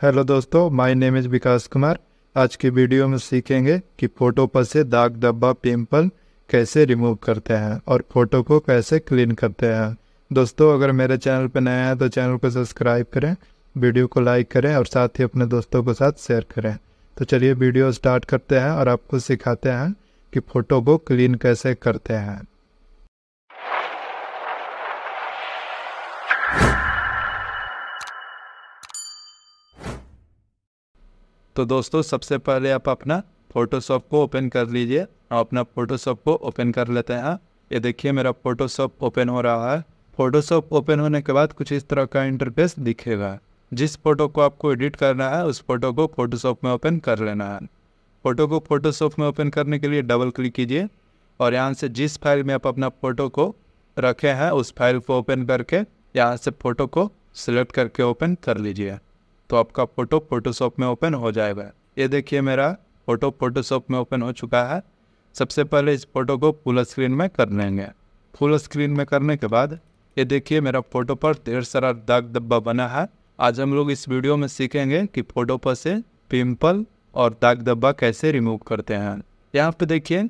Hello दोस्तों my name is Vikas Kumar आज की वीडियो में सीखेंगे कि फ़ोटो पर से दाग धब्बा पिंपल कैसे रिमूव करते हैं और फ़ोटो को कैसे क्लीन करते हैं। दोस्तों, अगर मेरे चैनल पर नया है तो चैनल को सब्सक्राइब करें वीडियो को लाइक करें और साथ ही अपने दोस्तों के साथ शेयर करें। तो चलिए वीडियो स्टार्ट करते हैं और आपको सिखाते हैं कि फ़ोटो को क्लीन कैसे करते हैं। तो दोस्तों, सबसे पहले आप अपना फ़ोटोशॉप को ओपन कर लीजिए। और अपना फ़ोटोशॉप को ओपन कर लेते हैं। ये देखिए, मेरा फ़ोटोशॉप ओपन हो रहा है। फ़ोटोशॉप ओपन होने के बाद कुछ इस तरह का इंटरफेस दिखेगा। जिस फ़ोटो को आपको एडिट करना है, उस फ़ोटो को फ़ोटोशॉप में ओपन कर लेना है। फ़ोटो को फ़ोटोशॉप में ओपन करने के लिए डबल क्लिक कीजिए और यहाँ से जिस फ़ाइल में आप अपना फ़ोटो को रखे हैं, उस फ़ाइल को ओपन करके यहाँ से फ़ोटो को सिलेक्ट करके ओपन कर लीजिए। तो आपका फ़ोटो फोटोशॉप में ओपन हो जाएगा। ये देखिए मेरा फ़ोटो फोटोशॉप में ओपन हो चुका है। सबसे पहले इस फ़ोटो को फुल स्क्रीन में कर लेंगे। फुल स्क्रीन में करने के बाद ये देखिए मेरा फ़ोटो पर ढेर सारा दाग धब्बा बना है। आज हम लोग इस वीडियो में सीखेंगे कि फ़ोटो पर से पिम्पल और दाग धब्बा कैसे रिमूव करते हैं। यहाँ पे देखिए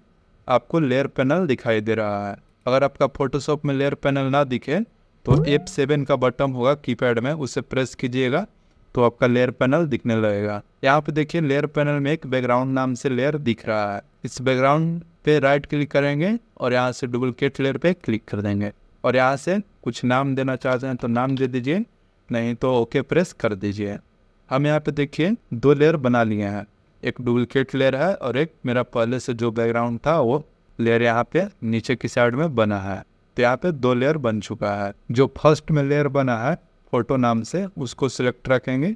आपको लेयर पैनल दिखाई दे रहा है। अगर आपका फोटोशॉप में लेयर पैनल ना दिखे तो एप सेवन का बटन होगा कीपैड में, उसे प्रेस कीजिएगा। तो आपका लेयर पैनल दिखने लगेगा। यहाँ पे देखिए लेयर पैनल में एक बैकग्राउंड नाम से लेयर दिख रहा है। इस बैकग्राउंड पे राइट क्लिक करेंगे और यहाँ से डुप्लीकेट लेयर पे क्लिक कर देंगे। और यहाँ से कुछ नाम देना चाहते हैं तो नाम दे दीजिए, नहीं तो ओके प्रेस कर दीजिए। हम यहाँ पे देखिए दो लेयर बना लिए हैं। एक डुप्लीकेट लेयर है और एक मेरा पहले से जो बैकग्राउंड था वो लेयर यहाँ पे नीचे की साइड में बना है। तो यहाँ पे दो लेयर बन चुका है। जो फ़र्स्ट में लेयर बना है फ़ोटो नाम से उसको सिलेक्ट रखेंगे।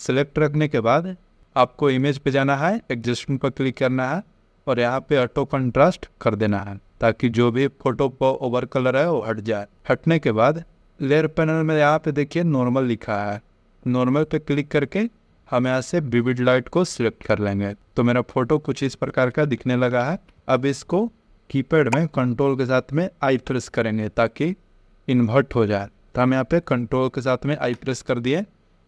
सिलेक्ट रखने के बाद आपको इमेज पे जाना है एडजस्टमेंट पर क्लिक करना है और यहाँ पे ऑटो कंट्रास्ट कर देना है ताकि जो भी फ़ोटो पर ओवर कलर है वो हट जाए। हटने के बाद लेयर पैनल में यहाँ पे देखिए नॉर्मल लिखा है। नॉर्मल पे क्लिक करके हम यहाँ से विविड लाइट को सिलेक्ट कर लेंगे। तो मेरा फ़ोटो कुछ इस प्रकार का दिखने लगा है। अब इसको कीपैड में कंट्रोल के साथ में आई प्रेस करेंगे ताकि इन्वर्ट हो जाए। तो हम यहाँ पे कंट्रोल के साथ में आई प्रेस कर दिए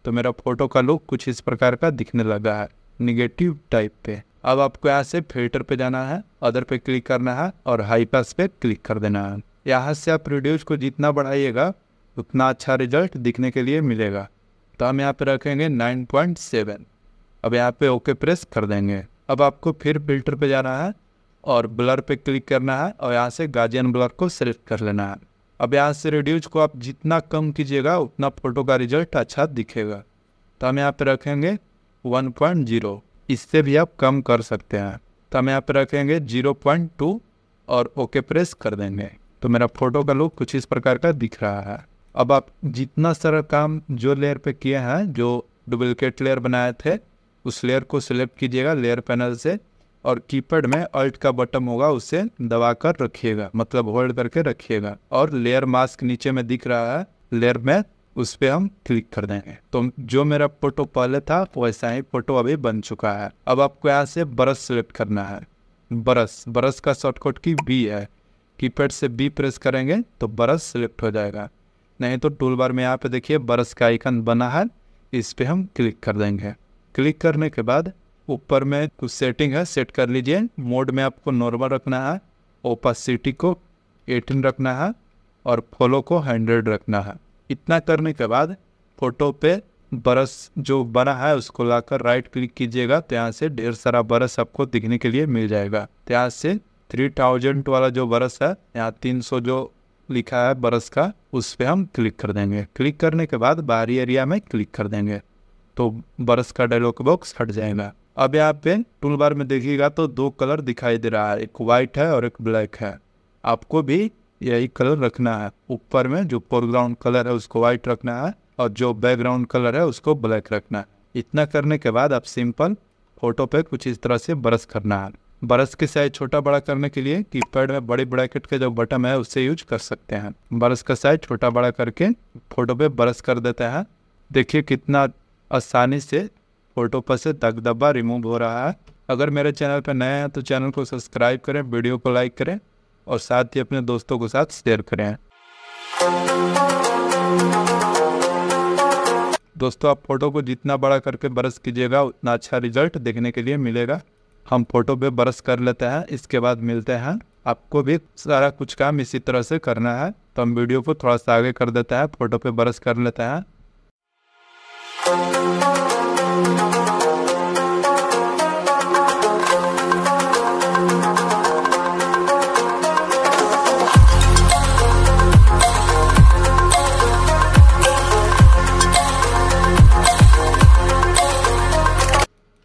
तो मेरा फ़ोटो का लुक कुछ इस प्रकार का दिखने लगा है निगेटिव टाइप पे। अब आपको यहाँ से फ़िल्टर पे जाना है अदर पे क्लिक करना है और हाई पास पे क्लिक कर देना है। यहाँ से आप रिड्यूस को जितना बढ़ाइएगा, उतना अच्छा रिज़ल्ट दिखने के लिए मिलेगा। तो हम यहाँ पे रखेंगे 9.7 अब यहाँ पे ओके प्रेस कर देंगे। अब आपको फिर फ़िल्टर पे जाना है और ब्लर पे क्लिक करना है और यहाँ से गार्जियन ब्लर को सिलेक्ट कर लेना है। अब यहाँ से रिड्यूज को आप जितना कम कीजिएगा, उतना फ़ोटो का रिज़ल्ट अच्छा दिखेगा। तो हम यहाँ पे रखेंगे 1.0 इससे भी आप कम कर सकते हैं। तो हम यहाँ पे रखेंगे 0.2 और ओके प्रेस कर देंगे। तो मेरा फ़ोटो का लुक कुछ इस प्रकार का दिख रहा है। अब आप जितना सारा काम जो लेयर पे किए हैं, जो डुप्लिकेट लेयर बनाए थे, उस लेयर को सिलेक्ट कीजिएगा लेयर पैनल से। और कीपैड में अल्ट का बटन होगा, उसे दबाकर रखिएगा मतलब होल्ड करके रखिएगा। और लेयर मास्क नीचे में दिख रहा है, लेयर में उस पर हम क्लिक कर देंगे। तो जो मेरा फ़ोटो पहले था वैसा ही फ़ोटो अभी बन चुका है। अब आपको यहाँ से ब्रश सिलेक्ट करना है। ब्रश ब्रश का शॉर्टकट की बी है। कीपैड से बी प्रेस करेंगे तो ब्रश सिलेक्ट हो जाएगा। नहीं तो टूल बार में यहाँ पे देखिए, ब्रश का आइकन बना है, इस पे हम क्लिक कर देंगे। क्लिक करने के बाद ऊपर में कुछ सेटिंग है सेट कर लीजिए। मोड में आपको नॉर्मल रखना है ओपासिटी को 18 रखना है और फॉलो को 100 रखना है। इतना करने के बाद फ़ोटो पे बरस जो बना है, उसको लाकर राइट क्लिक कीजिएगा तो यहाँ से ढेर सारा बरस आपको दिखने के लिए मिल जाएगा। तो यहाँ से थ्री थाउज़ेंड वाला जो बरस है, यहाँ तीन सौ जो लिखा है बरस का, उस पर हम क्लिक कर देंगे। क्लिक करने के बाद बाहरी एरिया में क्लिक कर देंगे। तो बरस का डायलॉग बॉक्स हट जाएगा। अब यहाँ पे टूल बार में देखिएगा तो दो कलर दिखाई दे रहा है। एक वाइट है और एक ब्लैक है। आपको भी यही कलर रखना है। ऊपर में जो फोरग्राउंड कलर है उसको व्हाइट रखना है और जो बैकग्राउंड कलर है उसको ब्लैक रखना है। इतना करने के बाद आप सिंपल फ़ोटो पे कुछ इस तरह से ब्रश करना है। ब्रश के साइज़ छोटा बड़ा करने के लिए कीपैड में बड़े ब्रैकेट के जो बटन है उससे यूज़ कर सकते हैं। ब्रश का साइज़ छोटा बड़ा करके फ़ोटो पे ब्रश कर देते हैं। देखिए कितना आसानी से फ़ोटो पर से दगदबा रिमूव हो रहा है। अगर मेरे चैनल पर नए हैं तो चैनल को सब्सक्राइब करें, वीडियो को लाइक करें और साथ ही अपने दोस्तों के साथ शेयर करें। दोस्तों, आप फ़ोटो को जितना बड़ा करके ब्रश कीजिएगा, उतना अच्छा रिज़ल्ट देखने के लिए मिलेगा। हम फ़ोटो पे ब्रश कर लेते हैं, इसके बाद मिलते हैं। आपको भी सारा कुछ काम इसी तरह से करना है तो हम वीडियो को थोड़ा सा आगे कर देते हैं, फ़ोटो पे ब्रश कर लेते हैं।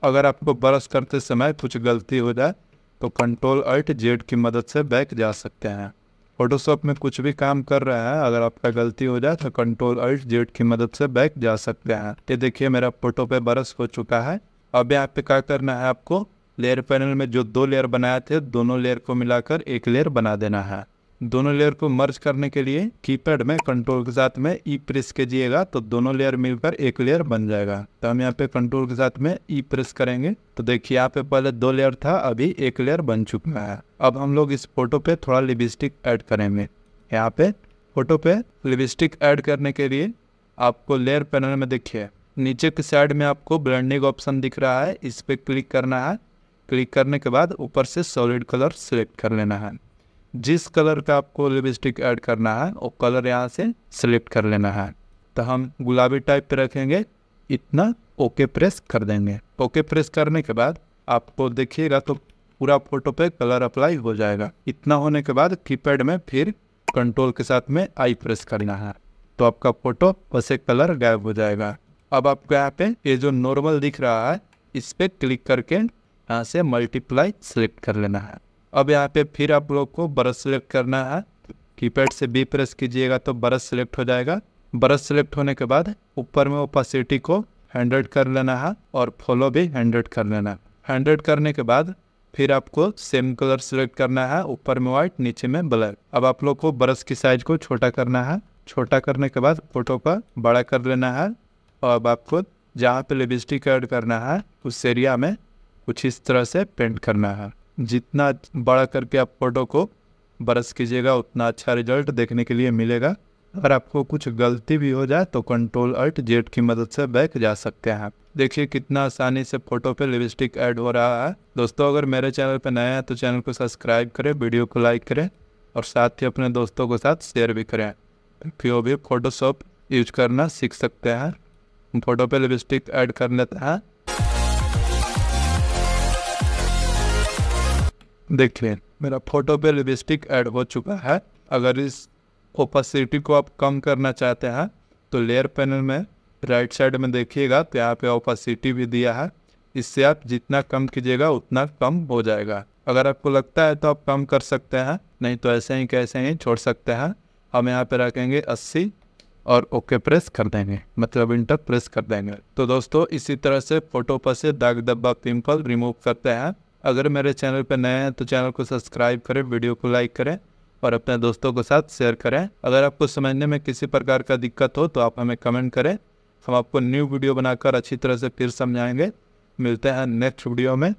अगर आपको ब्रश करते समय कुछ गलती हो जाए तो कंट्रोल अल्ट जेड की मदद से बैक जा सकते हैं। फोटोशॉप में कुछ भी काम कर रहे हैं, अगर आपका गलती हो जाए तो कंट्रोल अल्ट जेड की मदद से बैक जा सकते हैं। ये देखिए, मेरा फ़ोटो पे ब्रश हो चुका है। अब यहाँ पे क्या करना है आपको? लेयर पैनल में जो दो लेयर बनाए थे, दोनों लेयर को मिलाकर एक लेयर बना देना है। दोनों लेयर को मर्ज करने के लिए कीपैड में कंट्रोल के साथ में ई प्रेस कीजिएगा तो दोनों लेयर मिलकर एक लेयर बन जाएगा। तो हम यहाँ पे कंट्रोल के साथ में ई प्रेस करेंगे। तो देखिए, यहाँ पे पहले दो लेयर था, अभी एक लेयर बन चुका है। अब हम लोग इस फ़ोटो पे थोड़ा लिपस्टिक ऐड करेंगे। यहाँ पे फ़ोटो पे लिपस्टिक ऐड करने के लिए आपको लेयर पैनल में देखिए, नीचे के साइड में आपको ब्लेंडिंग ऑप्शन दिख रहा है, इस पर क्लिक करना है। क्लिक करने के बाद ऊपर से सॉलिड कलर सेलेक्ट कर लेना है। जिस कलर का आपको लिपस्टिक ऐड करना है, वो कलर यहाँ से सिलेक्ट कर लेना है। तो हम गुलाबी टाइप पे रखेंगे, इतना ओके प्रेस कर देंगे। ओके प्रेस करने के बाद आपको देखिएगा तो पूरा फ़ोटो पे कलर अप्लाई हो जाएगा। इतना होने के बाद कीपैड में फिर कंट्रोल के साथ में आई प्रेस करना है। तो आपका फ़ोटो वैसे कलर गायब हो जाएगा। अब आपको यहाँ पे ये जो नॉर्मल दिख रहा है, इस पर क्लिक करके यहाँ से मल्टीप्लाई सेलेक्ट कर लेना है। अब यहाँ पे फिर आप लोग को ब्रश सेलेक्ट करना है। कीपैड से बी प्रेस कीजिएगा तो ब्रश सेलेक्ट हो जाएगा। ब्रश सेलेक्ट होने के बाद ऊपर में ओपासिटी को हंड्रेड कर लेना है और फॉलो भी हंड्रेड कर लेना है। हंड्रेड करने के बाद फिर आपको सेम कलर सेलेक्ट करना है, ऊपर में व्हाइट नीचे में ब्लैक अब आप लोग को ब्रश की साइज़ को छोटा करना है। छोटा करने के बाद फ़ोटो का बड़ा कर लेना है। और अब आपको जहाँ पे लिपस्टिक ऐड करना है, उस एरिया में कुछ इस तरह से पेंट करना है। जितना बड़ा करके आप फ़ोटो को ब्रश कीजिएगा, उतना अच्छा रिज़ल्ट देखने के लिए मिलेगा। अगर आपको कुछ गलती भी हो जाए तो कंट्रोल अल्ट जेड की मदद से बैक जा सकते हैं आप। देखिए कितना आसानी से फ़ोटो पे लिपस्टिक ऐड हो रहा है। दोस्तों, अगर मेरे चैनल पे नया है तो चैनल को सब्सक्राइब करें, वीडियो को लाइक करें और साथ ही अपने दोस्तों के साथ शेयर भी करें। क्यों भी फोटोशॉप यूज़ करना सीख सकते हैं। फ़ोटो पे लिपस्टिक ऐड कर लेते हैं। देखिए मेरा फ़ोटो पे लिपस्टिक ऐड हो चुका है। अगर इस ओपासिटी को आप कम करना चाहते हैं तो लेयर पैनल में राइट साइड में देखिएगा तो यहाँ पे ओपासिटी भी दिया है। इससे आप जितना कम कीजिएगा, उतना कम हो जाएगा। अगर आपको लगता है तो आप कम कर सकते हैं, नहीं तो ऐसे ही कैसे ही छोड़ सकते हैं। हम यहाँ पे रखेंगे अस्सी और ओके प्रेस कर देंगे मतलब इंटर प्रेस कर देंगे। तो दोस्तों, इसी तरह से फ़ोटो पर से दाग धब्बा पिंपल रिमूव करते हैं। अगर मेरे चैनल पर नए हैं तो चैनल को सब्सक्राइब करें, वीडियो को लाइक करें और अपने दोस्तों के साथ शेयर करें। अगर आपको समझने में किसी प्रकार का दिक्कत हो तो आप हमें कमेंट करें। हम आपको न्यू वीडियो बनाकर अच्छी तरह से फिर समझाएँगे। मिलते हैं नेक्स्ट वीडियो में।